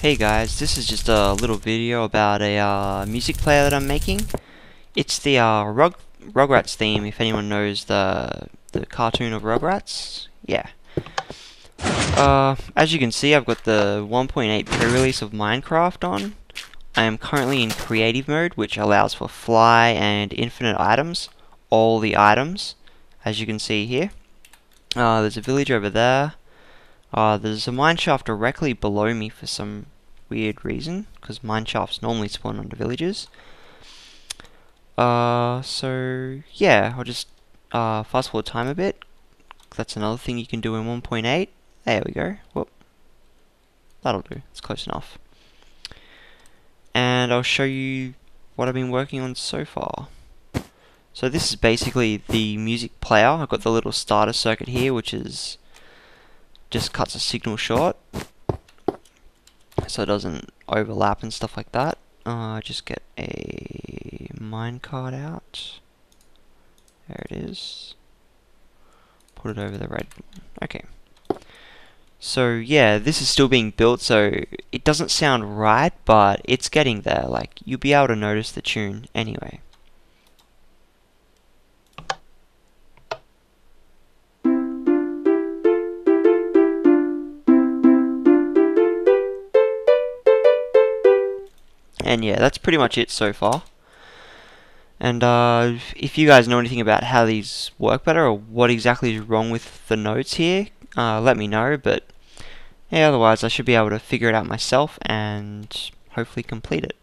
Hey guys, this is just a little video about a uh, music player that I'm making. It's the uh, Rug Rugrats theme, if anyone knows the the cartoon of Rugrats. Yeah. Uh, as you can see, I've got the 1.8 pre-release of Minecraft on. I am currently in creative mode, which allows for fly and infinite items. All the items, as you can see here. Uh, there's a village over there. Uh, there's a mineshaft directly below me for some weird reason, because mineshafts normally spawn under villages. Uh, so, yeah, I'll just uh, fast forward time a bit. That's another thing you can do in 1.8. There we go. Whoop. That'll do. It's close enough. And I'll show you what I've been working on so far. So this is basically the music player. I've got the little starter circuit here, which is just cuts a signal short so it doesn't overlap and stuff like that. Uh, just get a minecart out. There it is. Put it over the red. Okay. So yeah, this is still being built, so it doesn't sound right, but it's getting there. Like, you'll be able to notice the tune anyway. And yeah, that's pretty much it so far. And uh, if you guys know anything about how these work better or what exactly is wrong with the notes here, uh, let me know. But yeah, otherwise I should be able to figure it out myself and hopefully complete it.